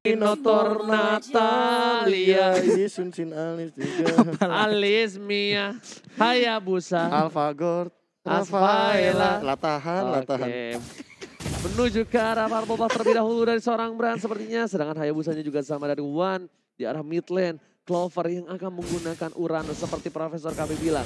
Notor Natalia Ini Sun Sin Alis juga. Alis Mia Hayabusa Alfagord. Asfaela. Latahan, latahan. Oke. Menuju ke arah Buff terlebih dahulu dari seorang brand sepertinya. Sedangkan Hayabusanya juga sama dari One di arah mid lane. Clover yang akan menggunakan Uranus seperti Profesor kami bilang.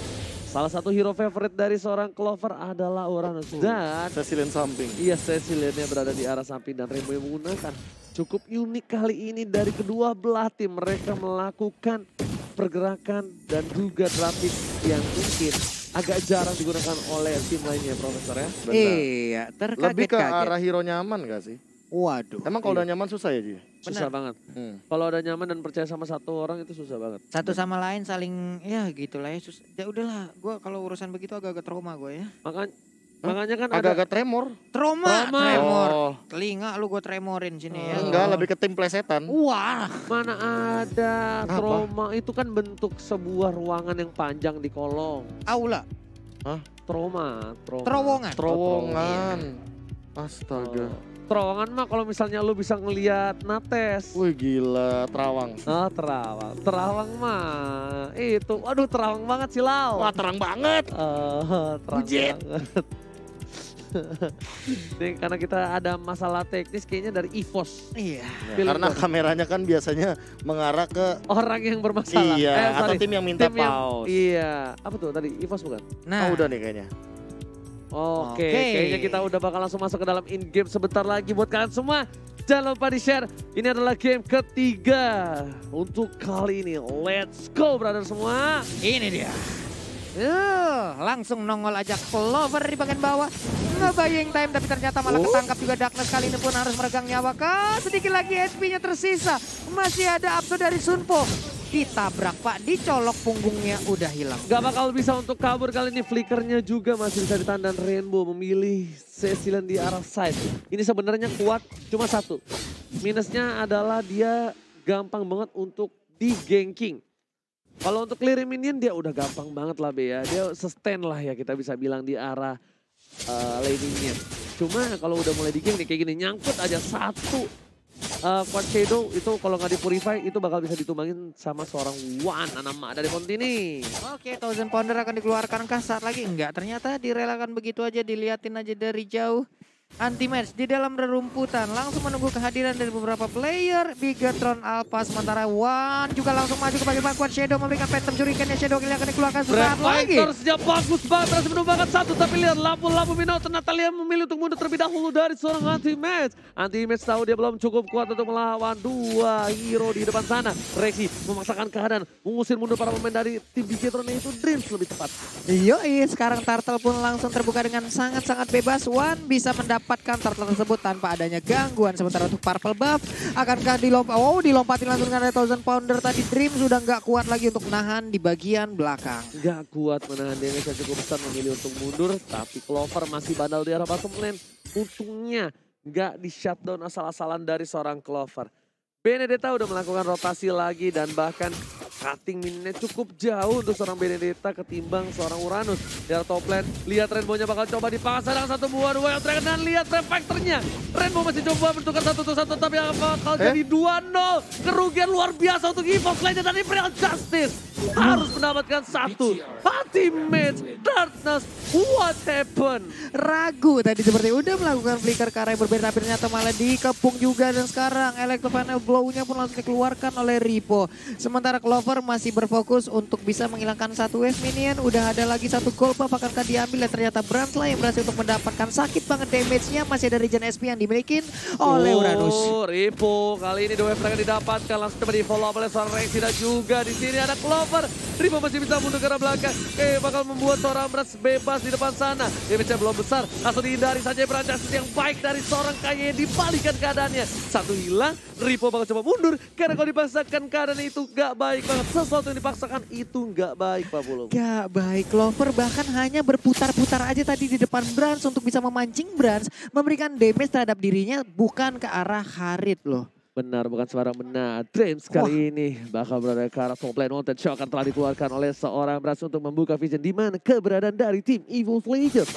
Salah satu hero favorite dari seorang Clover adalah Uranus. Dan Cecilian samping. Iya Ceciliannya berada di arah samping dan Rainbow yang menggunakan. Cukup unik kali ini dari kedua belah tim. Mereka melakukan pergerakan dan juga traffic yang mungkin agak jarang digunakan oleh tim lainnya Profesor ya. Benar. Iya, Lebih ke arah hero nyaman gak sih? Waduh. Emang kalau Iya. udah nyaman susah ya Ji? Susah banget. Hmm. Kalau udah nyaman dan percaya sama satu orang itu susah banget. Satu sama lain saling ya gitu lah ya. Sus ya udahlah, gua kalau urusan begitu agak-agak trauma gue ya. Makanya? Makanya kan ada Agak-agak tremor. Trauma, Trauma. tremor. Oh, Telinga lu gue tremorin sini ya. enggak, lebih ke tim plesetan. Wah, mana ada Apa? trauma itu kan bentuk sebuah ruangan yang panjang di kolong. aula, Trauma, trauma. terowongan. Terowongan. Astaga. Oh. Terowongan mah kalau misalnya lu bisa ngelihat Nates. Wih gila, terawang. Oh terawang, terawang mah itu, waduh terawang banget sih Lau. Wah terang banget. Eh, terang Bujet. banget. Nih, karena kita ada masalah teknis kayaknya dari EVOS. Iya. Ya, Film karena gua. kameranya kan biasanya mengarah ke Orang yang bermasalah. iya Eh, atau tim yang minta tim yang- pause. Iya, apa tuh tadi EVOS bukan? Nah, Oh udah nih kayaknya. Oke, Oke. kayaknya kita udah bakal langsung masuk ke dalam in-game sebentar lagi buat kalian semua. Jangan lupa di-share, ini adalah game ketiga untuk kali ini. Let's go brother semua. ini dia. Uh, langsung nongol aja Clover di bagian bawah. Ngebayang time tapi ternyata malah Oh. ketangkap juga Darkness kali ini pun harus meregang nyawa. Kan sedikit lagi HP-nya tersisa. Masih ada Abso dari Sunpo. Ditabrak Pak, dicolok punggungnya udah hilang. Gak bakal bisa untuk kabur kali ini flickernya juga masih bisa ditahan dan Rainbow memilih Cecilian di arah side. Ini sebenarnya kuat cuma satu. Minusnya adalah dia gampang banget untuk di ganking. Kalau untuk clear minion dia udah gampang banget lah Be ya. Dia sustain lah ya kita bisa bilang di arah uh, laningnya. Cuma kalau udah mulai di gank nih kayak gini nyangkut aja satu uh, Quad Shadow itu kalau nggak di purify itu bakal bisa ditumbangin sama seorang One Anama dari Contini. Oke, Thousand Pounder akan dikeluarkan kah saat lagi? Enggak, ternyata direlakan begitu aja, diliatin aja dari jauh. Anti-match di dalam rerumputan, langsung menunggu kehadiran dari beberapa player. Bigatron Alpha, sementara One juga langsung maju ke bagian Quad Shadow memberikan Phantom yang Shadow yang akan dikeluarkan sesaat lagi. Fighter bagus banget berhasil menumbangkan satu tapi lihat lampu-lampu Minotaur Natalia memilih untuk mundur terlebih dahulu dari seorang anti-match. Anti-match tahu dia belum cukup kuat untuk melawan dua hero di depan sana. Reki memaksakan keadaan mengusir mundur para pemain dari tim Bigetron itu Dreams lebih tepat. Yoi, sekarang Turtle pun langsung terbuka dengan sangat-sangat bebas. One bisa mendapatkan Turtle tersebut tanpa adanya gangguan. Sementara untuk Purple Buff, akankah dilompat? Oh, dilompatin langsung dengan Thousand Pounder tadi. Dream sudah nggak kuat lagi untuk nahan di bagian belakang. Gak kuat menahan damage yang cukup besar memilih untuk mundur. Tapi Clover masih bandal di arah bottom lane. Untungnya gak di shutdown asal-asalan dari seorang Clover. Benedetta udah melakukan rotasi lagi dan bahkan cutting minnya cukup jauh untuk seorang Benedetta ketimbang seorang Uranus. Di arah top lane, lihat Rainbow-nya bakal coba dipasang dengan satu buah dua yang Dragon dan lihat refactornya. Rainbow masih coba bertukar satu satu tapi bakal Eh? jadi 2-0. Kerugian luar biasa untuk EVOS Legend dan Imperial Justice. Harus mendapatkan satu. Ultimate Darkness, what happened? Ragu tadi seperti udah melakukan flicker ke arah yang berbeda tapi ternyata malah dikepung juga dan sekarang Electrofinal Blow-nya pun langsung dikeluarkan oleh Ripo. Sementara Clover masih berfokus untuk bisa menghilangkan satu wave minion. Udah ada lagi satu gold buff akankah diambil dan ternyata Brandla yang berhasil untuk mendapatkan sakit banget damage-nya. Masih ada regen SP yang dimiliki oleh Uranus. Oh, Ripo kali ini dua wave akan didapatkan langsung di follow up oleh seorang Rexy dan juga di sini ada Clover. Ripo masih bisa mundur ke arah belakang. Eh bakal membuat seorang Bras bebas di depan sana. Damage-nya belum besar. Langsung dihindari saja beranjak yang baik dari seorang Kaye dibalikan keadaannya. Satu hilang, Ripo bakal coba mundur karena kalau dipaksakan keadaan itu gak baik banget. Sesuatu yang dipaksakan itu gak baik Pak Pulung. Gak baik, Clover bahkan hanya berputar-putar aja tadi di depan Brans untuk bisa memancing Brans. Memberikan damage terhadap dirinya bukan ke arah Harit loh. Benar, bukan sembarang benar. Dreams kali ini bakal berada ke arah top lane. Wanted akan telah dikeluarkan oleh seorang Bras untuk membuka vision di mana keberadaan dari tim Evil Legends.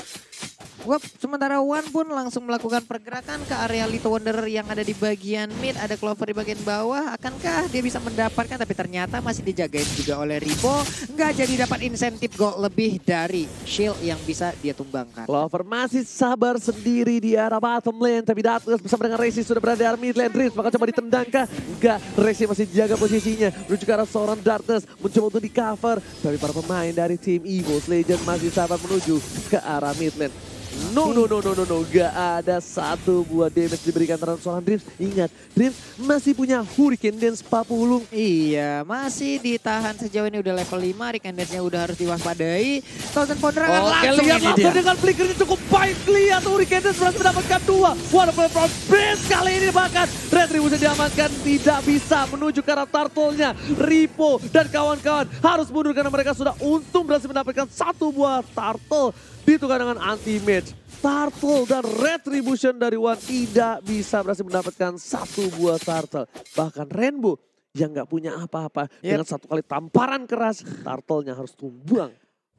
Wap, sementara Wan pun langsung melakukan pergerakan ke area Little Wanderer yang ada di bagian mid. Ada Clover di bagian bawah. Akankah dia bisa mendapatkan? Tapi ternyata masih dijagain juga oleh Ripo. Nggak jadi dapat insentif gol lebih dari shield yang bisa dia tumbangkan. Clover masih sabar sendiri di arah bottom lane. Tapi Datus bersama dengan Resi sudah berada di arah mid lane. Dreams bakal coba ditendang kah? Enggak, Resi masih jaga posisinya. Menuju ke arah seorang Darkness. Mencoba untuk di cover. Tapi para pemain dari tim Evos Legend masih sabar menuju ke arah mid lane. No, no, no, no, no, no. Gak ada satu buah damage diberikan terhadap seorang Dreams. Ingat, Dreams masih punya Hurricane Dance 40. Iya, masih ditahan sejauh ini udah level 5. Rick nya udah harus diwaspadai. Thousand Pounder akan Oke, langsung lihat langsung dia. dengan flickernya cukup baik. Lihat Hurricane Dance berhasil mendapatkan dua. Wonderful from Prince kali ini bahkan Retribution diamankan tidak bisa menuju ke arah turtle-nya. Ripo dan kawan-kawan harus mundur karena mereka sudah untung berhasil mendapatkan satu buah turtle ditukar dengan anti-mage. Turtle dan Retribution dari One tidak bisa berhasil mendapatkan satu buah turtle. Bahkan Rainbow yang nggak punya apa-apa Yep. dengan satu kali tamparan keras, turtle-nya harus tumbang.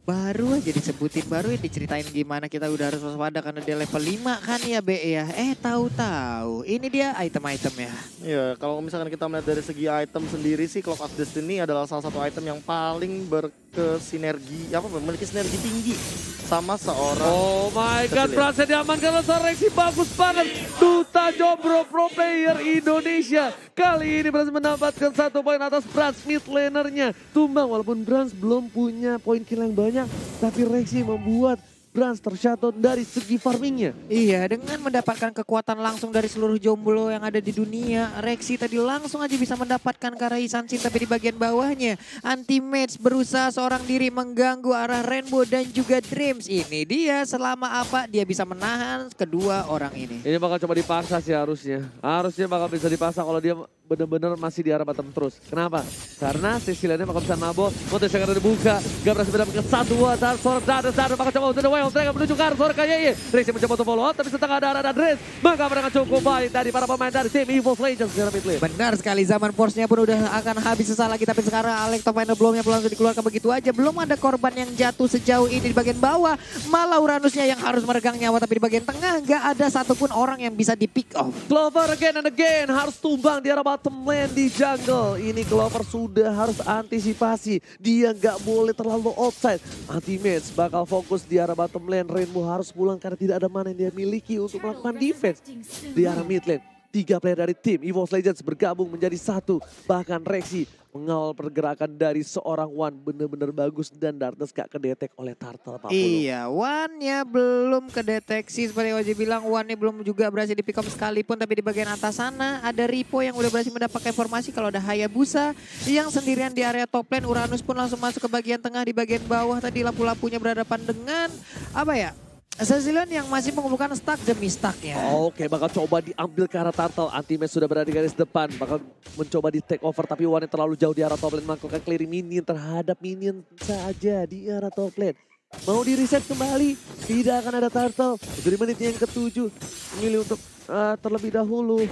Baru aja disebutin, baru ya diceritain gimana kita udah harus waspada karena dia level 5 kan ya B ya. Eh tahu-tahu ini dia item-item ya. Ya, kalau misalkan kita melihat dari segi item sendiri sih Clock of Destiny adalah salah satu item yang paling berkesinergi, apa memiliki sinergi tinggi sama seorang Oh my god, Cecilian. berhasil diamankan oleh Rexy bagus banget. Duta Jombro Pro Player Indonesia. Kali ini berhasil mendapatkan satu poin atas Brans mid lanernya. Tumbang walaupun Brans belum punya poin kill yang banyak. Tapi Rexy membuat Brans tershutdown dari segi farmingnya. Iya, dengan mendapatkan kekuatan langsung dari seluruh jomblo yang ada di dunia, Rexy tadi langsung aja bisa mendapatkan Karai Sansin tapi di bagian bawahnya. Anti-match berusaha seorang diri mengganggu arah Rainbow dan juga Dreams. Ini dia selama apa dia bisa menahan kedua orang ini. Ini bakal coba dipaksa sih harusnya. Harusnya bakal bisa dipaksa kalau dia bener-bener masih di arah bottom terus. Kenapa? Karena Siciliannya bakal bisa nabo. Montez yang ada dibuka. Gak berhasil mendapatkan satu buah. Dan Dada Dada bakal coba untuk the way Dragon menuju ke arah Sor Kaye. Racing mencoba untuk follow up. Tapi setengah darah dan Dres. Maka mereka cukup baik dari para pemain dari tim Evil Legends di arah mid lane. Benar sekali zaman force-nya pun udah akan habis sesaat lagi tapi sekarang Alex top final belumnya langsung dikeluarkan begitu aja. Belum ada korban yang jatuh sejauh ini di bagian bawah. Malah Uranusnya yang harus meregang nyawa tapi di bagian tengah nggak ada satupun orang yang bisa di pick off. Clover again and again harus tumbang di arah bottom lane di jungle. Ini Clover sudah harus antisipasi. Dia nggak boleh terlalu outside. Anti-match bakal fokus di arah bottom lane. Rainbow harus pulang karena tidak ada mana yang dia miliki untuk melakukan defense di arah mid lane. Tiga player dari tim EVOS Legends bergabung menjadi satu. Bahkan Rexy mengawal pergerakan dari seorang One bener-bener bagus dan Darkness gak kedetek oleh Turtle 40. Iya, One-nya belum kedeteksi seperti Oji bilang One-nya belum juga berhasil di pick up sekalipun tapi di bagian atas sana ada Ripo yang udah berhasil mendapatkan informasi kalau ada Hayabusa yang sendirian di area top lane Uranus pun langsung masuk ke bagian tengah di bagian bawah tadi lampu-lampunya berhadapan dengan apa ya? Sicilian yang masih mengumpulkan stack demi stack ya. Oke, bakal coba diambil ke arah Turtle. Anti-match sudah berada di garis depan. Bakal mencoba di take over, tapi yang terlalu jauh di arah top lane. Melakukan clearing minion terhadap minion saja di arah top lane. Mau di reset kembali, tidak akan ada Turtle. Jadi menit yang ketujuh, memilih untuk eh, terlebih dahulu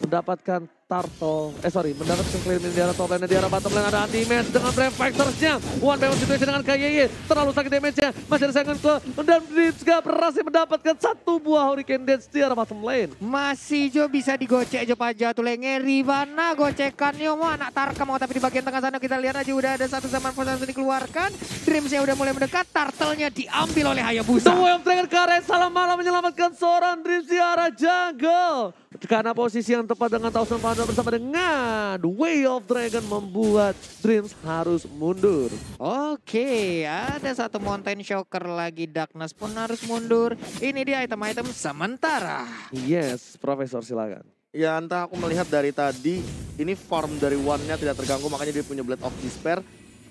mendapatkan Turtle. Eh sorry, mendapatkan clearing minion di arah top lane. Di arah bottom lane ada anti-match dengan Brave Factors-nya. One Brave situation dengan KYY. Terlalu sakit damage-nya. Masih ada serangan ke dan gak berhasil mendapatkan satu buah Hurricane Dance di arah bottom lane. Masih Jo bisa digocek Jo Paja tuh ngeri mana gocekannya mau anak Tarka mau tapi di bagian tengah sana kita lihat aja udah ada satu zaman force langsung dikeluarkan. Dreamsnya udah mulai mendekat, turtle-nya diambil oleh The Hayabusa. Way of Dragon Karen salah malah menyelamatkan seorang Dreams di arah jungle. Karena posisi yang tepat dengan Thousand Bersama dengan The Way of Dragon membuat Dreams harus mundur. Oke, ada satu Mountain Shocker lagi, Darkness pun harus mundur. Ini dia item-item sementara. Yes, Profesor silakan. Ya entah aku melihat dari tadi ini farm dari One-nya tidak terganggu makanya dia punya Blade of Despair.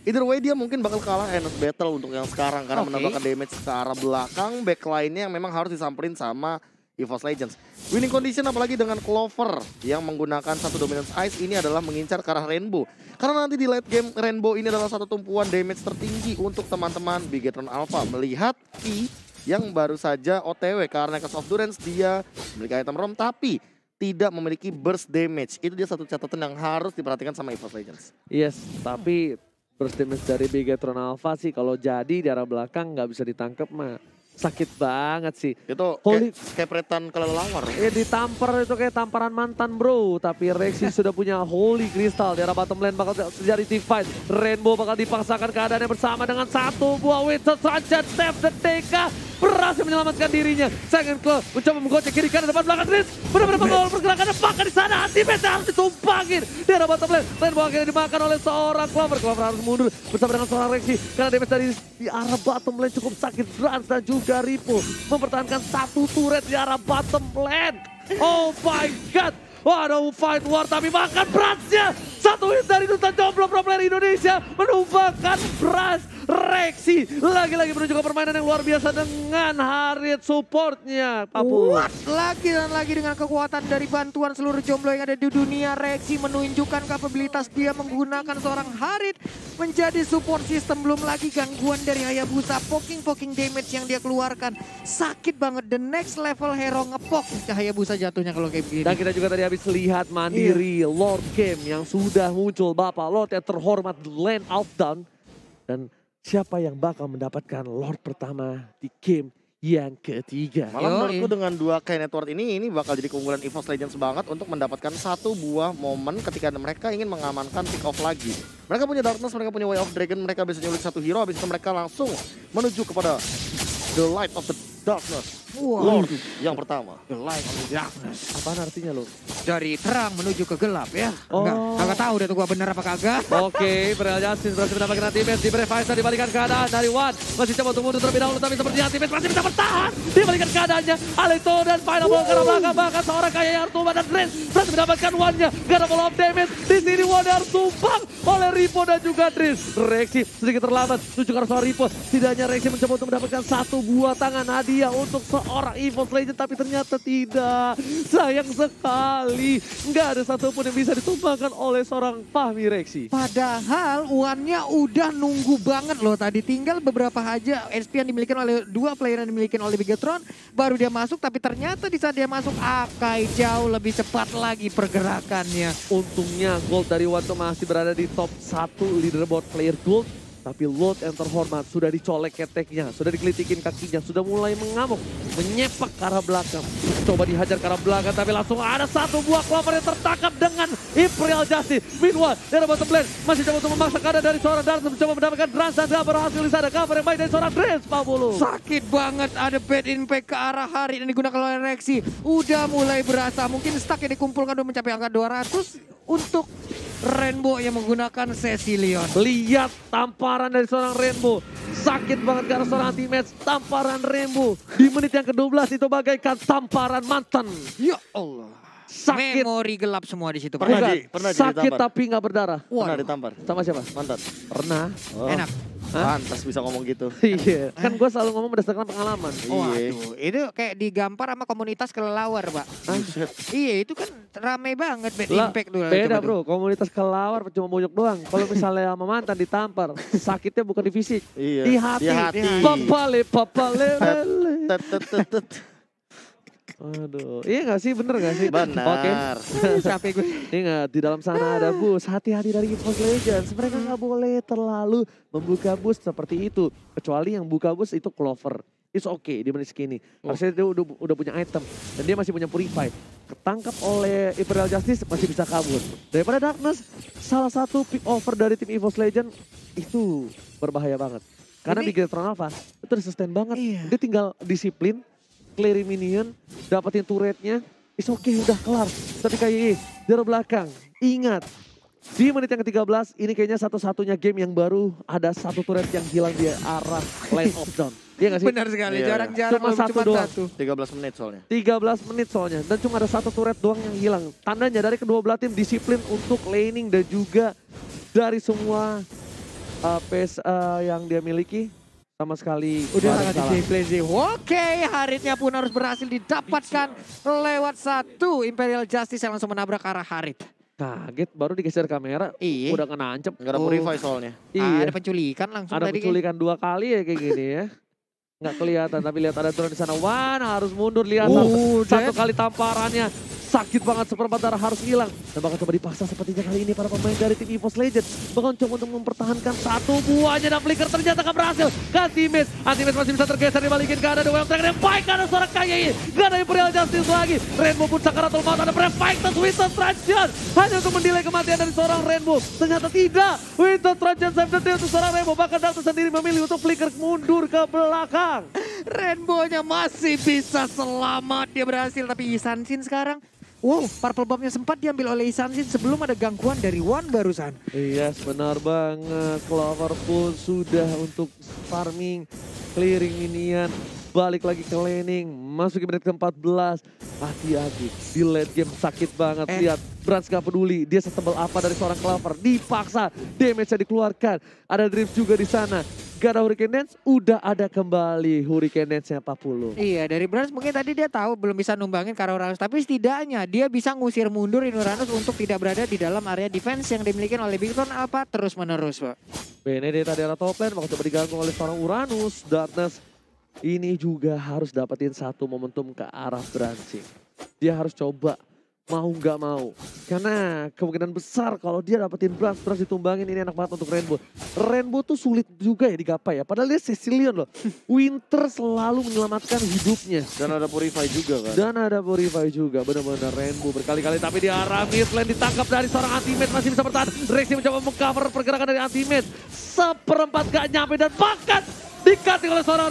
Either way dia mungkin bakal kalah Endless Battle untuk yang sekarang karena Oke. menambahkan damage ke arah belakang backline-nya yang memang harus disamperin sama EVOS Legends. Winning condition apalagi dengan Clover yang menggunakan satu Dominance Ice ini adalah mengincar ke arah Rainbow. Karena nanti di late game Rainbow ini adalah satu tumpuan damage tertinggi untuk teman-teman Bigetron Alpha. Melihat Ki yang baru saja OTW karena Curse of Durance dia memiliki item ROM tapi tidak memiliki burst damage. Itu dia satu catatan yang harus diperhatikan sama EVOS Legends. Yes, tapi burst damage dari Bigetron Alpha sih kalau jadi di arah belakang nggak bisa ditangkap mah Sakit banget sih. Itu Holy- kayak kepretan kelelawar. Ya ditampar itu kayak tamparan mantan bro. Tapi Rexy sudah punya Holy Crystal. Di arah bottom lane bakal terjadi team fight. Rainbow bakal dipaksakan keadaannya bersama dengan satu buah Winston saja. Tap the TK berhasil menyelamatkan dirinya. Sangat ke mencoba menggocek kiri kanan depan belakang Tris. Benar-benar mengawal pergerakan bahkan di sana anti-base harus ditumpangin. Di arah bottom lane. Rainbow akhirnya dimakan oleh seorang Clover. Clover harus mundur bersama dengan seorang Rexy. Karena damage dari di arah bottom lane cukup sakit. Rans dan juga Ripo mempertahankan satu turret di arah bottom lane. Oh my god. Waduh fight war tapi makan Bransnya. Satu hit dari Duta Jomblo pro player Indonesia menumbangkan Brans Rexy. Lagi-lagi menunjukkan permainan yang luar biasa dengan Harit supportnya. Kuat lagi dan lagi dengan kekuatan dari bantuan seluruh jomblo yang ada di dunia. Rexy menunjukkan kapabilitas dia menggunakan seorang Harit menjadi support system. Belum lagi gangguan dari Hayabusa. Poking-poking damage yang dia keluarkan. Sakit banget. The next level hero ngepok. Hayabusa jatuhnya kalau kayak begini. Dan kita juga tadi habis lihat mandiri Lord Game yang sudah muncul Bapak Lord yang terhormat Land of Down. Dan siapa yang bakal mendapatkan Lord pertama di game yang ketiga. Malah menurutku dengan dua K network ini ini bakal jadi keunggulan EVOS Legends banget untuk mendapatkan satu buah momen ketika mereka ingin mengamankan pick off lagi. Mereka punya Darkness, mereka punya Way of Dragon, mereka bisa nyulik satu hero, habis itu mereka langsung menuju kepada The Light of the Darkness. Wah. Lord yang pertama. The light of the darkness. Apaan artinya lo? Dari terang menuju ke gelap ya. Oh. Enggak, kagak tahu deh tuh gua bener apa kagak. Oke, Bereal Justin berhasil mendapatkan anti-base. Di Faisal dibalikan keadaan dari Wan. Masih coba untuk mundur terlebih dahulu, tapi sepertinya anti-base masih bisa bertahan. Dibalikan keadaannya, Aleto dan final ball ke arah belakang. Bahkan seorang kaya yang Artuma dan Grace berhasil mendapatkan Wan-nya. Ada ball of damage. Di sini Wan harus tumpang oleh Ripo dan juga Tris. Reaksi sedikit terlambat. Tujuh arah seorang Ripo. Tidaknya Reaksi mencoba untuk mendapatkan satu buah tangan hadiah untuk seorang EVOS Legend. Tapi ternyata tidak. Sayang sekali. Nggak ada satupun yang bisa ditumbangkan oleh seorang Fahmi Reaksi. Padahal uannya udah nunggu banget loh tadi. Tinggal beberapa aja SP yang dimiliki oleh dua player yang dimiliki oleh Bigetron. Baru dia masuk tapi ternyata di saat dia masuk Akai jauh lebih cepat lagi pergerakannya. Untungnya Gold dari Wanto masih berada di top 1 leaderboard player Gold. Tapi Lord yang terhormat sudah dicolek keteknya, sudah dikelitikin kakinya, sudah mulai mengamuk, menyepak ke arah belakang. Coba dihajar ke arah belakang, tapi langsung ada satu buah clover yang tertangkap dengan Imperial Justice. Meanwhile, dari bottom lane masih coba untuk memaksa keadaan dari seorang Darcy, mencoba mendapatkan Drans dan berhasil di sana. Cover yang baik dari seorang Drans, Pak Bulu. Sakit banget ada bad impact ke arah hari yang digunakan oleh Rexy. Udah mulai berasa mungkin stack yang dikumpulkan udah mencapai angka 200 untuk Rainbow yang menggunakan Cecilion. Lihat tamparan dari seorang Rainbow. Sakit banget karena seorang anti-match. Tamparan Rainbow. Di menit yang ke-12 itu bagaikan tamparan mantan. Ya Allah. Sakit. Memori gelap semua di situ. Pernah di- pernah sakit tampar. tapi nggak berdarah. Pernah Waduh. ditampar. Sama siapa? Mantan. Pernah. Oh, Enak. Hah? Pantas bisa ngomong gitu. Iya, kan gue selalu ngomong berdasarkan pengalaman. Iya. Waduh, itu kayak digampar sama komunitas kelelawar, Pak. Iya, itu kan rame banget bad Lah, impact tuh. Beda tuh. bro, komunitas kelawar cuma bonyok doang. Kalau misalnya sama mantan ditampar, sakitnya bukan di fisik, Iya. di hati. Di hati. Papale, papale, lele. Aduh, iya gak sih? Bener gak sih? Oke. Benar. Capek gue. Ingat, di dalam sana ada bus. Hati-hati dari EVOS Legends. Mereka nggak boleh terlalu membuka bus seperti itu. Kecuali yang buka bus itu Clover. It's okay di menit segini. Oh. Harusnya dia udah, udah punya item. Dan dia masih punya Purify. Ketangkap oleh Imperial Justice masih bisa kabur. Daripada Darkness, salah satu pick over dari tim EVOS Legend itu berbahaya banget. Karena Ini- di Garetron Alpha itu resisten banget. Iya. Dia tinggal disiplin, clearing minion, dapetin turretnya, is okay udah kelar. Tapi kayak dari belakang, ingat. Di menit yang ke-13, ini kayaknya satu-satunya game yang baru ada satu turret yang hilang di arah line of down. Iya gak sih? Benar sekali, Iya, jarang-jarang Cuma satu cuma doang. satu. 13 menit soalnya. 13 menit soalnya. Dan cuma ada satu turret doang yang hilang. Tandanya dari kedua belah tim disiplin untuk laning dan juga dari semua uh, pace uh, yang dia miliki sama sekali Udah ada sangat disiplin sih. Oke, Haritnya pun harus berhasil didapatkan lewat satu Imperial Justice yang langsung menabrak arah Harit. Kaget baru digeser kamera Iya. udah kena ancep. Enggak ada Oh. purify soalnya. Iya. Ada penculikan langsung Ada tadi. penculikan dua kali ya kayak gini ya. Nggak kelihatan tapi lihat ada turun di sana. Wan harus mundur lihat Udah. satu kali tamparannya. Sakit banget seperempat darah harus hilang. Dan bakal coba dipaksa sepertinya kali ini para pemain dari tim EVOS Legend. Bakal coba untuk mempertahankan satu buahnya dan flicker ternyata gak berhasil. Ganti miss, Antimis masih bisa tergeser dibalikin ke ada Dewey Dragon yang baik ada suara KYI. Gak ada Imperial Justice lagi. Rainbow pun sakaratul maut ada Brave Fighters Winter Trajan. Hanya untuk mendelay kematian dari seorang Rainbow. Ternyata tidak. Winter Trajan save the day untuk seorang Rainbow. Bahkan Dalton sendiri memilih untuk flicker mundur ke belakang. Rainbow-nya masih bisa selamat. Dia berhasil tapi Isansin sekarang Wow, purple bomb-nya sempat diambil oleh Isansin sebelum ada gangguan dari One barusan. Yes, benar banget. Clover pun sudah untuk farming, clearing minion, balik lagi ke laning, masuk ke menit ke-14. Hati-hati, di late game sakit banget. Eh. Lihat, Brans gak peduli, dia setebal apa dari seorang Clover. Dipaksa, damage-nya dikeluarkan. Ada drift juga di sana. Gak ada Hurricane Dance, udah ada kembali Hurricane Dance-nya 40. Iya, dari Brans mungkin tadi dia tahu belum bisa numbangin Karo Uranus, tapi setidaknya dia bisa ngusir mundur Inuranus untuk tidak berada di dalam area defense yang dimiliki oleh Big Tron Alpha terus menerus, Pak. Benedetta arah top lane, coba diganggu oleh seorang Uranus. Darkness ini juga harus dapetin satu momentum ke arah branching. Dia harus coba mau nggak mau. Karena kemungkinan besar kalau dia dapetin Brans terus ditumbangin ini enak banget untuk Rainbow. Rainbow tuh sulit juga ya digapai ya. Padahal dia Sicilian loh. Winter selalu menyelamatkan hidupnya. Dan ada Purify juga kan. Dan ada Purify juga, benar-benar Rainbow berkali-kali tapi di arah mid lane ditangkap dari seorang Ultimate masih bisa bertahan. Rexy mencoba mengcover pergerakan dari Ultimate. Seperempat gak nyampe dan bahkan dikati oleh seorang.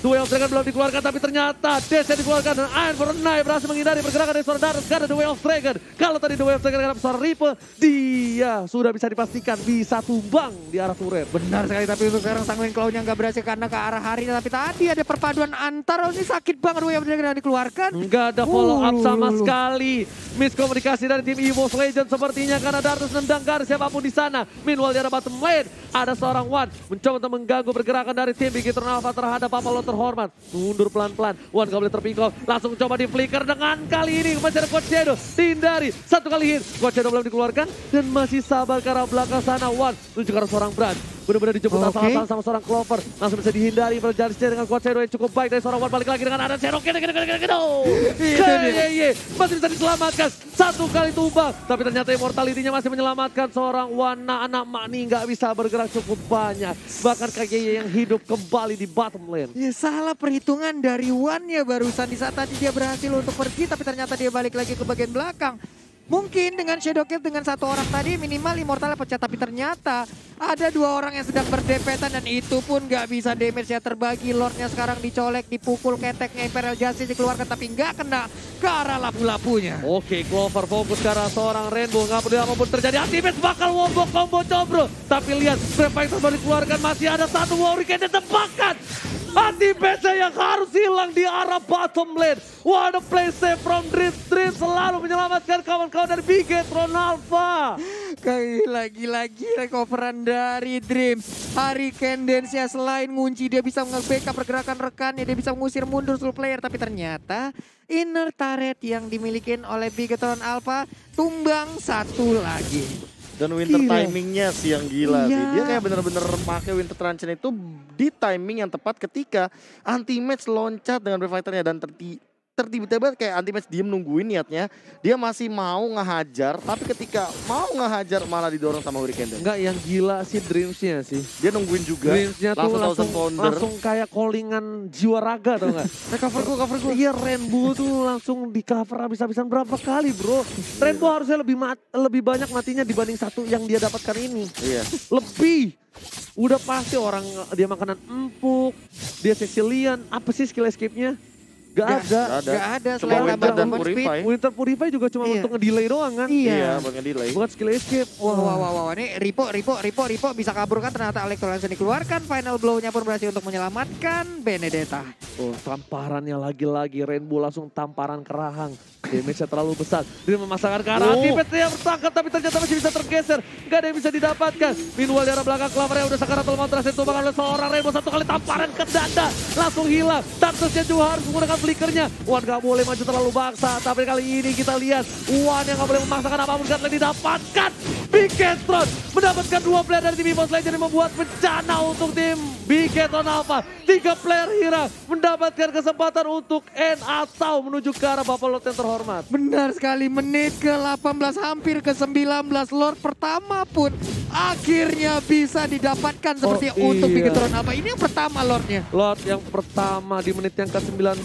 Dua of Dragon belum dikeluarkan tapi ternyata DC dikeluarkan dan Iron for Night berhasil menghindari pergerakan dari seorang Darius karena Way of Dragon. Kalau tadi Way of Dragon karena seorang Ripo, dia sudah bisa dipastikan bisa tumbang di arah turret. Benar sekali, tapi untuk sekarang sang Wind Claw-nya nggak berhasil karena ke arah hari. Tapi tadi ada perpaduan antar, oh ini sakit banget Way of Dragon yang dikeluarkan. Enggak ada follow up Uh, sama sekali. Miskomunikasi dari tim EVOS Legend sepertinya karena Dartus nendang garis siapa pun di sana. Meanwhile di arah bottom lane ada seorang Wan mencoba untuk mengganggu pergerakan dari tim Bigitron Alpha terhadap Apollo terhormat. Mundur pelan-pelan. Wan gak boleh terpingkau. Langsung coba di flicker dengan kali ini ada Coach Shadow. Hindari. Satu kali hit. Coach Shadow belum dikeluarkan dan masih sabar ke belakang sana. Wan arah seorang Brand. Benar-benar dijemput Oke. asal-asalan sama seorang Clover. Langsung bisa dihindari. Berjalan setia dengan Coach Shadow yang cukup baik dari seorang Wan. Balik lagi dengan ada Shadow. Kena, kena, kena, kena, kena. Kayeye masih bisa diselamatkan. Satu kali tumbang. Tapi ternyata immortality-nya masih menyelamatkan seorang Wana anak Mani. Nggak bisa bergerak cukup banyak. Bahkan Kayeye yang hidup kembali di bottom lane. Ya salah perhitungan dari Wan ya barusan di saat tadi dia berhasil untuk pergi tapi ternyata dia balik lagi ke bagian belakang. Mungkin dengan Shadow Kill dengan satu orang tadi minimal Immortalnya pecah tapi ternyata ada dua orang yang sedang berdepetan dan itu pun nggak bisa damage-nya terbagi. Lordnya sekarang dicolek, dipukul keteknya Imperial Justice dikeluarkan tapi nggak kena ke arah lapu-lapunya. Oke, Clover fokus ke arah seorang Rainbow. Nggak peduli apa pun terjadi. Ultimate bakal wombo combo cobro. Tapi lihat, Brave Fighter baru dikeluarkan. Masih ada satu Hurricane dan tebakan. Anti-BC yang harus hilang di arah bottom lane. What a play save from Dream. Dream selalu menyelamatkan kawan-kawan dari Bigetron Alpha. Gila, gila, gila coveran dari Dream. Hari Dance-nya selain ngunci dia bisa nge-backup pergerakan rekannya. Dia bisa mengusir mundur seluruh player. Tapi ternyata inner turret yang dimiliki oleh Bigetron Alpha tumbang satu lagi. Dan winter Gila. timingnya sih yang gila sih. Iya. Dia kayak bener-bener pakai winter truncheon itu di timing yang tepat ketika anti-match loncat dengan Brave Fighter-nya dan terti tertiba-tiba kayak anti-match diem nungguin niatnya. Dia masih mau ngehajar, tapi ketika mau ngehajar malah didorong sama Hurricane. Enggak, yang gila sih Dreams-nya sih. Dia nungguin juga. Dreams-nya tuh langsung langsung, pounder. langsung kayak callingan jiwa raga tau gak? Eh, cover gue, cover gue. Iya Rainbow tuh langsung di cover habis-habisan berapa kali bro. Rainbow harusnya lebih mat, lebih banyak matinya dibanding satu yang dia dapatkan ini. Iya. Lebih. Udah pasti orang dia makanan empuk, dia Sicilian, apa sih skill escape-nya? Gak Gak ada. Gak ada. Gak ada Cuma selain Winter dan movement speed. Purify. Winter Purify juga cuma Iya. untuk ngedelay doang kan? Iya. Iya, buat nge-delay. Bukan skill escape. Wah, wah, wah, wah. Ini Ripo, Ripo, Ripo, Ripo bisa kabur kan ternyata Electro langsung dikeluarkan. Final blow-nya pun berhasil untuk menyelamatkan Benedetta. Oh, tamparannya lagi-lagi Rainbow langsung tamparan kerahang. Damage-nya terlalu besar. Dia memasangkan ke arah Oh. Yang tertangkap tapi ternyata masih bisa tergeser. Gak ada yang bisa didapatkan. Meanwhile di arah belakang Clover yang udah sakaratul terhasil tumbang oleh seorang Rainbow. Satu kali tamparan ke dada. Langsung hilang. Tartusnya juga harus menggunakan flickernya. Wan gak boleh maju terlalu baksa. Tapi kali ini kita lihat Wan yang gak boleh memaksakan apa pun. Gatlin didapatkan. Bigetron mendapatkan dua player dari tim EVOS Legends yang membuat bencana untuk tim Bigetron Alpha. Tiga player Hira mendapatkan kesempatan untuk N atau menuju ke arah Buffalo yang terhormat. Benar sekali, menit ke-18 hampir ke-19 Lord pertama pun akhirnya bisa didapatkan seperti Oh, untuk iya. Bigetron Alpha. Ini yang pertama Lordnya. Lord yang pertama di menit yang ke-19.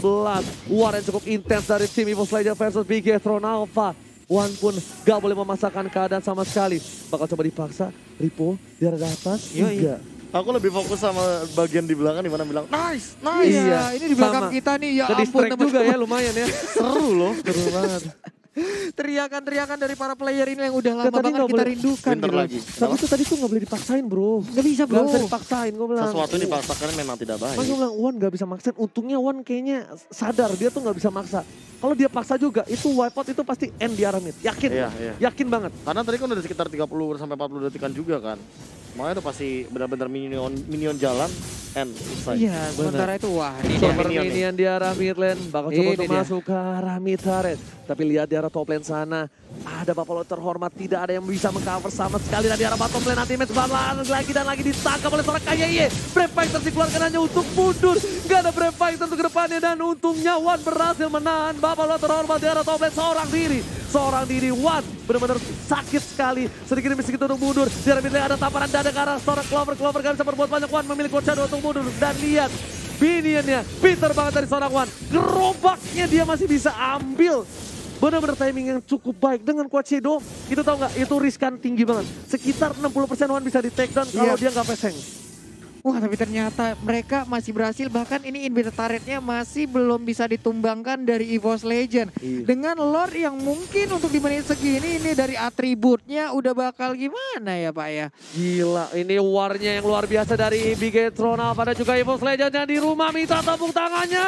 War yang cukup intens dari tim EVOS Legends versus Bigetron Alpha. Wan pun gak boleh memasakkan keadaan sama sekali. Bakal coba dipaksa. Ripo di arah atas. Iya, Enggak. Aku lebih fokus sama bagian di belakang di mana bilang nice, nice. Iya, Iya, ini di belakang sama. kita nih ya Ke ampun juga ya lumayan ya. Seru loh. Seru banget. Teriakan-teriakan dari para player ini yang udah lama tadi banget nggak kita boleh- rindukan Winter gitu. lagi. Tapi itu tadi tuh gak boleh dipaksain bro. Gak bisa Gak bro. bisa dipaksain gue bilang. Sesuatu yang dipaksakan memang tidak baik. Makanya gue bilang Wan gak bisa maksain. Untungnya Wan kayaknya sadar dia tuh gak bisa maksa. Kalau dia paksa juga itu wipeout itu pasti end di arah mid. Yakin. Iya, iya. Yakin banget. Karena tadi kan udah sekitar 30 sampai 40 detikan juga kan. Makanya udah pasti benar-benar minion minion jalan and selesai. Iya, sementara itu wah ini Super minion minion di arah mid lane. Bakal coba untuk masuk ke arah mid turret. Tapi lihat di arah top lane sana. Ada Buffalo terhormat. Tidak ada yang bisa mengcover sama sekali. Dan di arah bottom lane nanti match balan lagi dan lagi ditangkap oleh seorang KYE. Brave Fighter dikeluarkan hanya untuk mundur. Gak ada Brave Fighter untuk ke depannya. Dan untungnya Wan berhasil menahan Buffalo terhormat di arah top lane seorang diri. Seorang diri Wan benar-benar sakit sekali. Sedikit demi sedikit untuk mundur. Di ada tamparan dada ke arah seorang Clover. Clover gak bisa berbuat banyak. Wan memiliki Coach Shadow untuk mundur. Dan lihat Minionnya pinter banget dari seorang Wan. Gerobaknya dia masih bisa ambil. Benar-benar timing yang cukup baik dengan Quad Shadow. Itu tau nggak? Itu riskan tinggi banget. Sekitar 60% Wan bisa di take down kalau Iya. dia nggak peseng. Wah tapi ternyata mereka masih berhasil bahkan ini inhibitor turretnya masih belum bisa ditumbangkan dari EVOS Legend. Iya. Dengan Lord yang mungkin untuk di menit segini ini dari atributnya udah bakal gimana ya Pak ya. Gila, ini warnya yang luar biasa dari Bigetron pada juga EVOS Legends yang di rumah minta tepuk tangannya.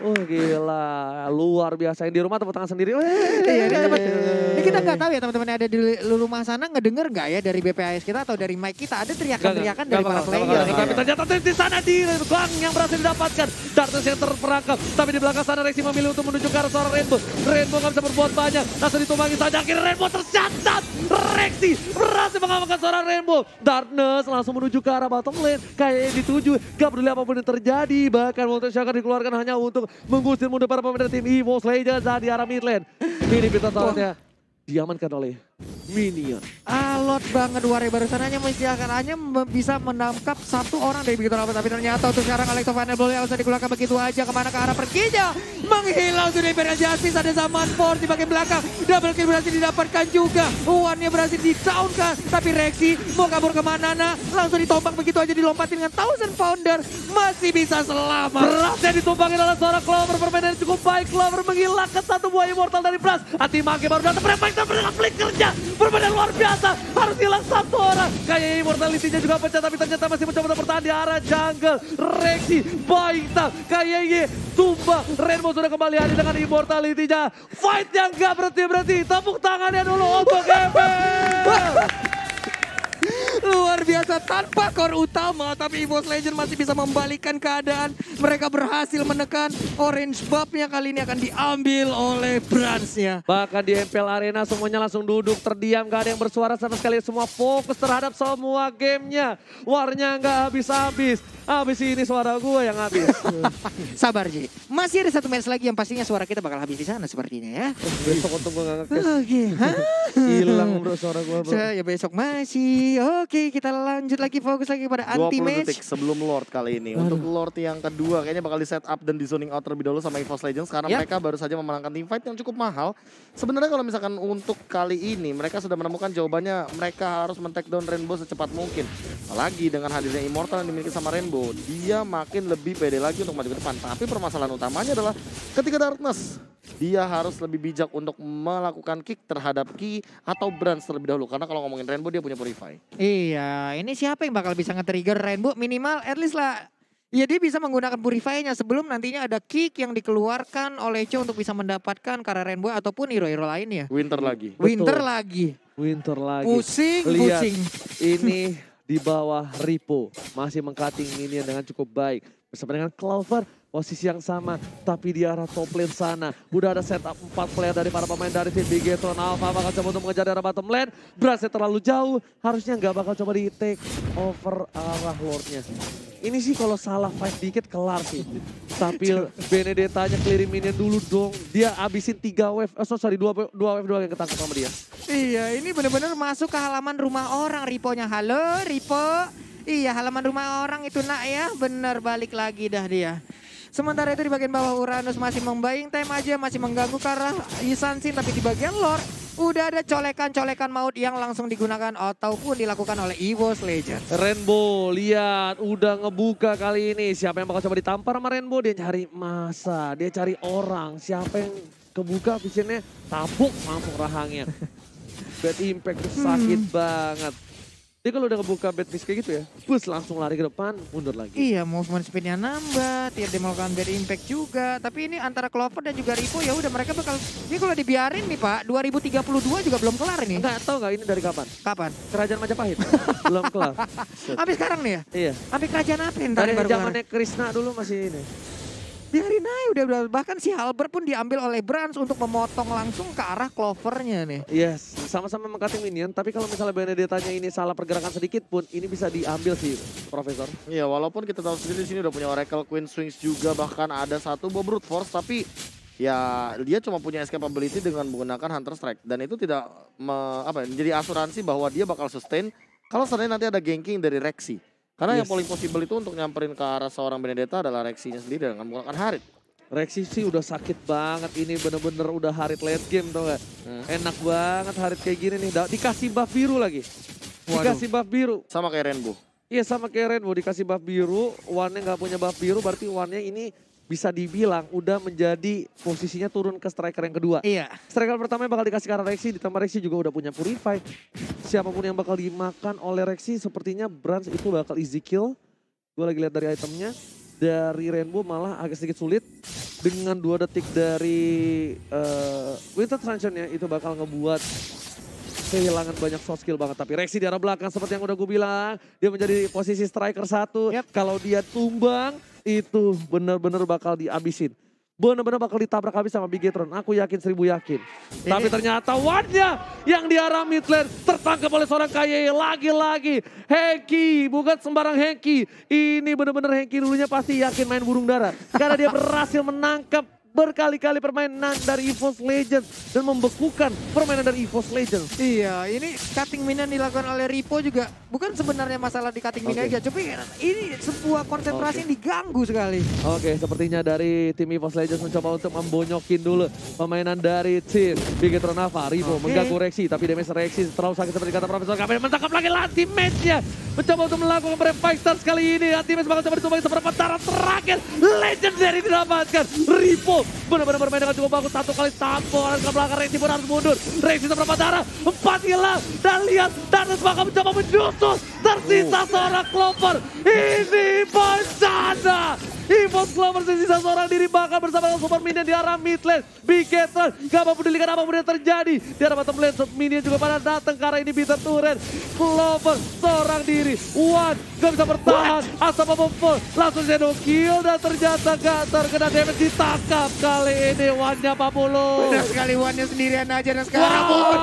Oh gila, luar biasa yang di rumah tepuk tangan sendiri. Iya, ini, teman, ini kita nggak tahu ya teman-teman yang ada di rumah sana ngedenger nggak ya dari BPAS kita atau dari mic kita ada teriakan-teriakan dari para player. Tapi ternyata di sana di Gang yang berhasil didapatkan. Darkness yang terperangkap. Tapi di belakang sana Rexy memilih untuk menuju ke arah seorang Rainbow. Rainbow nggak bisa berbuat banyak. Langsung ditumbangi saja. Akhirnya Rainbow tercatat. Rexy berhasil mengamankan seorang Rainbow. Darkness langsung menuju ke arah bottom lane. Kayak dituju. Gak peduli apa pun yang terjadi. Bahkan Walter Shaker dikeluarkan hanya untuk mengusir mundur para pemain tim EVOS Legends di arah mid lane. Ini pintu torretnya diamankan oleh Minion. Alot banget Ware barusan. Hanya mensiakan hanya bisa menangkap satu orang dari begitu lama tapi ternyata untuk sekarang Alex Final Ball yang dikeluarkan begitu aja. Ke mana ke arah perginya? Menghilang sudah Imperial Justice. Ada zaman Force di bagian belakang. Double kill berhasil didapatkan juga. Uannya berhasil di downkan tapi Rexy mau kabur ke mana nah langsung ditombak begitu aja dilompatin dengan Thousand Pounder. Masih bisa selamat. Berasnya ditumbangin oleh seorang Clover. Permainan yang cukup baik. Clover menghilangkan satu buah immortal dari Blast. Hati Mage baru datang. Prefect dengan flickernya. Permainan luar biasa. Harus hilang satu orang. Kayak immortality-nya juga pecah. Tapi ternyata masih mencoba bertahan di arah jungle. Rexy, Baita, Kayeye, Tumba. Rainbow sudah kembali hadir dengan immortality-nya. Fight yang gak berhenti-berhenti. Tepuk tangannya dulu untuk Ebel. Luar biasa tanpa core utama tapi EVOS Legend masih bisa membalikkan keadaan. Mereka berhasil menekan orange buff-nya kali ini akan diambil oleh Brans-nya. Bahkan di MPL Arena semuanya langsung duduk terdiam, gak ada yang bersuara sama sekali. Semua fokus terhadap semua gamenya. Warnya gak habis-habis. Habis ini suara gue yang habis. Sabar Ji. Masih ada satu match lagi yang pastinya suara kita bakal habis di sana sepertinya ya. Besok untuk gue gak ngekes. Oke. Hah? Hilang bro suara gue bro. Ya besok masih. Oke kita lanjut lagi fokus lagi pada 20 anti detik match. sebelum Lord kali ini. Untuk Lord yang kedua kayaknya bakal di set up dan di zoning out terlebih dahulu sama EVOS Legends karena Yap. mereka baru saja memenangkan team fight yang cukup mahal. Sebenarnya kalau misalkan untuk kali ini mereka sudah menemukan jawabannya mereka harus men-take down Rainbow secepat mungkin. Apalagi dengan hadirnya Immortal yang dimiliki sama Rainbow, dia makin lebih pede lagi untuk maju ke depan. Tapi permasalahan utamanya adalah ketika Darkness dia harus lebih bijak untuk melakukan kick terhadap Ki atau Brands terlebih dahulu karena kalau ngomongin Rainbow dia punya Purify. Iya ini siapa yang bakal bisa nge-trigger Rainbow minimal at least lah. Ya dia bisa menggunakan purify-nya sebelum nantinya ada kick yang dikeluarkan oleh Cho untuk bisa mendapatkan Kara Rainbow ataupun hero-hero lainnya. Winter lagi. Winter Betul. lagi. Winter lagi. Pusing, Lihat. pusing. Ini di bawah Ripo. Masih mengcutting minion dengan cukup baik. Bersama dengan Clover. Posisi yang sama, tapi di arah top lane sana. Udah ada setup 4 player dari para pemain dari tim Bigetron Alpha bakal coba untuk mengejar daerah bottom lane. Berasnya terlalu jauh, harusnya nggak bakal coba di take over arah lordnya. Ini sih kalau salah fight dikit kelar sih. Tapi Benedetta-nya clearing minion dulu dong. Dia abisin 3 wave, oh sorry 2, 2 wave doang yang ketangkap sama dia. Iya, ini bener-bener masuk ke halaman rumah orang Riponya. Halo, Ripo. Iya, halaman rumah orang itu nak ya. Bener balik lagi dah dia. Sementara itu di bagian bawah Uranus masih membaying time aja, masih mengganggu ke arah Isansin. Tapi di bagian Lord, udah ada colekan-colekan maut yang langsung digunakan ataupun dilakukan oleh EVOS Legends. Rainbow, lihat udah ngebuka kali ini. Siapa yang bakal coba ditampar sama Rainbow? Dia cari masa, dia cari orang. Siapa yang kebuka visionnya tabuk langsung rahangnya. Bad impact sakit banget. Dia kalau udah ngebuka bad miss kayak gitu ya, bus langsung lari ke depan, mundur lagi. Iya, movement speednya nambah, tiap dia melakukan bad impact juga. Tapi ini antara Clover dan juga Ripo ya udah mereka bakal ini kalau dibiarin nih Pak, 2032 juga belum kelar nih. Enggak tahu nggak ini dari kapan? Kapan? Kerajaan Majapahit. Belum kelar. Sampai sekarang nih ya? Iya. Sampai kerajaan apa yang tadi Dari zamannya Krishna dulu masih ini. Biarin aja udah, udah bahkan si Halbert pun diambil oleh Brans untuk memotong langsung ke arah Clovernya nih. Yes, sama-sama mengcutting minion. Tapi kalau misalnya Benedetta-nya ini salah pergerakan sedikit pun, ini bisa diambil sih, Profesor. Iya, walaupun kita tahu sendiri di sini udah punya Oracle Queen Swings juga bahkan ada satu Bob Brute Force tapi ya dia cuma punya escapability dengan menggunakan Hunter Strike dan itu tidak me- apa ya, jadi asuransi bahwa dia bakal sustain kalau seandainya nanti ada ganking dari Rexy. Karena yang Yes. paling possible itu untuk nyamperin ke arah seorang Benedetta adalah Rexy-nya sendiri dengan menggunakan Harit. Rexy sih udah sakit banget ini bener-bener udah harit late game tau gak? Hmm. Enak banget harit kayak gini nih. Dikasih buff biru lagi. Waduh. Dikasih buff biru. Sama kayak Rainbow. Iya sama kayak Rainbow dikasih buff biru. One-nya nggak punya buff biru berarti one-nya ini bisa dibilang udah menjadi posisinya turun ke striker yang kedua. Iya. Striker pertama yang bakal dikasih ke arah Rexy, ditambah Rexy juga udah punya Purify. Siapa pun yang bakal dimakan oleh Rexy, sepertinya Brans itu bakal easy kill. Gue lagi lihat dari itemnya. Dari Rainbow malah agak sedikit sulit. Dengan dua detik dari uh, Winter Transition-nya itu bakal ngebuat kehilangan banyak soft skill banget. Tapi Rexy di arah belakang seperti yang udah gue bilang. Dia menjadi posisi striker satu. Yap. Kalau dia tumbang, itu benar-benar bakal dihabisin. Benar-benar bakal ditabrak habis sama Bigetron. Aku yakin seribu yakin. Tapi ternyata Wadnya yang di arah mid lane tertangkap oleh seorang KYE. Lagi-lagi Heki, bukan sembarang Heki. Ini benar-benar Heki dulunya pasti yakin main burung dara. Karena dia berhasil menangkap berkali-kali permainan dari EVOS Legends. Dan membekukan permainan dari EVOS Legends. Iya, ini cutting minion dilakukan oleh Ripo juga bukan sebenarnya masalah di cutting minion Oke. aja, tapi ini sebuah konsentrasi Oke. yang diganggu sekali. Oke, sepertinya dari tim EVOS Legends mencoba untuk membonyokin dulu permainan dari tim Bigetron Nava. Rivo Oke. mengganggu Rexy, tapi damage Rexy terlalu sakit seperti kata Profesor Kabel. Menangkap lagi lah teammate-nya. Mencoba untuk melakukan break stars kali ini. Ultimate bakal coba ditumpangi seperempat darah terakhir. Legendary didapatkan. Rivo benar-benar bermain dengan cukup bagus. Satu kali tampol ke belakang Rexy pun harus mundur. Rexy seperempat darah. Empat hilang. Dan lihat Darus bakal mencoba menyusul. Tersisa seorang Clover. Ini bencana. Evos Clover tersisa seorang diri bakal bersama dengan Super Minion di arah mid lane. Bigetron gak mau pedulikan apa pun yang terjadi. Di arah bottom lane Super Minion juga pada datang arah ini Bitter Turret. Clover seorang diri. One gak bisa bertahan. Asap full langsung shadow kill dan ternyata gak terkena damage ditangkap. Kali ini One-nya 40. Benar sekali Wannya sendirian aja dan sekarang pun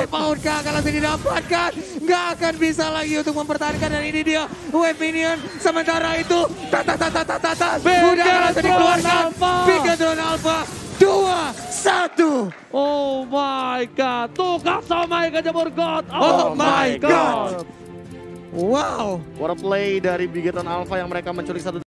wipe out gagal langsung didapatkan. Nggak akan bisa lagi untuk mempertahankan dan ini dia wave minion. Sementara itu tata tata tata tata udah langsung dikeluarkan. Alpha. Bigatron Alpha dua satu. Oh my god. Tuh Kapsa Mike jemur God. Oh my God. Wow. What a play dari Bigeton Alpha yang mereka mencuri satu